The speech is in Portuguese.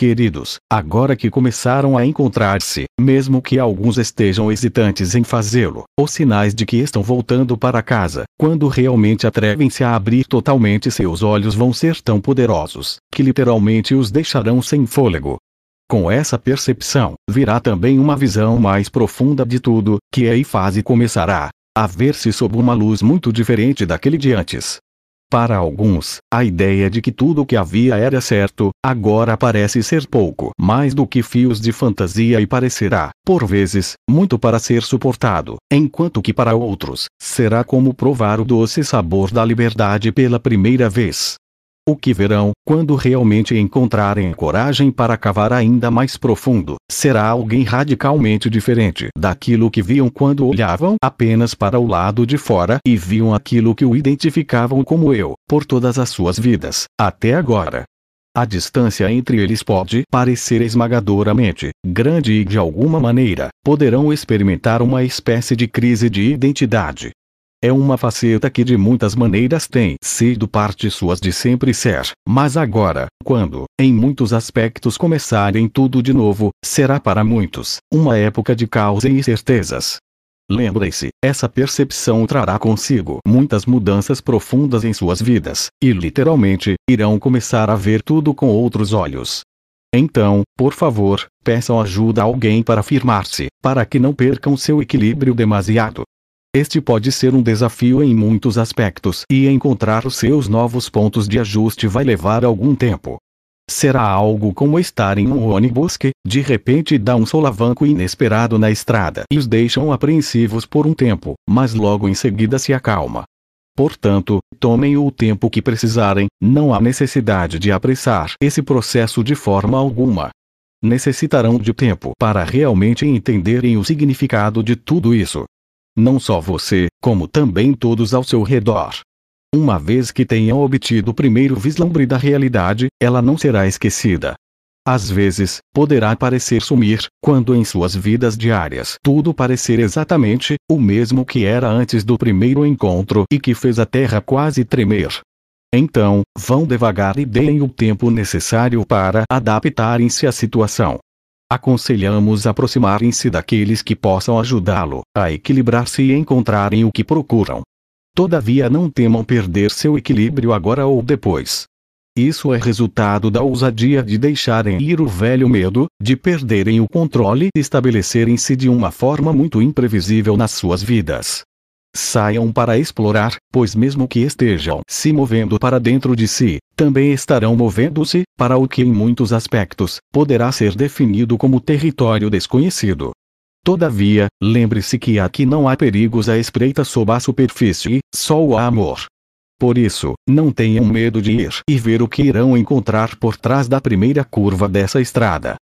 Queridos, agora que começaram a encontrar-se, mesmo que alguns estejam hesitantes em fazê-lo, os sinais de que estão voltando para casa, quando realmente atrevem-se a abrir totalmente seus olhos vão ser tão poderosos, que literalmente os deixarão sem fôlego. Com essa percepção, virá também uma visão mais profunda de tudo, que aí fase começará a ver-se sob uma luz muito diferente daquele de antes. Para alguns, a ideia de que tudo o que havia era certo, agora parece ser pouco mais do que fios de fantasia e parecerá, por vezes, muito para ser suportado, enquanto que para outros, será como provar o doce sabor da liberdade pela primeira vez. O que verão, quando realmente encontrarem coragem para cavar ainda mais profundo, será alguém radicalmente diferente daquilo que viam quando olhavam apenas para o lado de fora e viam aquilo que o identificavam como eu, por todas as suas vidas, até agora. A distância entre eles pode parecer esmagadoramente grande e de alguma maneira poderão experimentar uma espécie de crise de identidade, é uma faceta que de muitas maneiras tem sido parte suas de sempre ser, mas agora, quando, em muitos aspectos começarem tudo de novo, será para muitos, uma época de caos e incertezas. Lembre-se, essa percepção trará consigo muitas mudanças profundas em suas vidas, e literalmente, irão começar a ver tudo com outros olhos. Então, por favor, peçam ajuda a alguém para firmar-se, para que não percam seu equilíbrio demasiado. Este pode ser um desafio em muitos aspectos e encontrar os seus novos pontos de ajuste vai levar algum tempo. Será algo como estar em um ônibus que, de repente, dá um solavanco inesperado na estrada e os deixam apreensivos por um tempo, mas logo em seguida se acalma. Portanto, tomem o tempo que precisarem, não há necessidade de apressar esse processo de forma alguma. Necessitarão de tempo para realmente entenderem o significado de tudo isso, não só você, como também todos ao seu redor. Uma vez que tenham obtido o primeiro vislumbre da realidade, ela não será esquecida. Às vezes, poderá parecer sumir, quando em suas vidas diárias tudo parecer exatamente o mesmo que era antes do primeiro encontro e que fez a Terra quase tremer. Então, vão devagar e deem o tempo necessário para adaptarem-se à situação aconselhamos aproximarem-se daqueles que possam ajudá-lo a equilibrar-se e encontrarem o que procuram. Todavia não temam perder seu equilíbrio agora ou depois. Isso é resultado da ousadia de deixarem ir o velho medo, de perderem o controle e estabelecerem-se de uma forma muito imprevisível nas suas vidas. Saiam para explorar, pois mesmo que estejam se movendo para dentro de si, também estarão movendo-se para o que em muitos aspectos poderá ser definido como território desconhecido. Todavia, lembre-se que aqui não há perigos à espreita sob a superfície, só o amor. Por isso, não tenham medo de ir e ver o que irão encontrar por trás da primeira curva dessa estrada.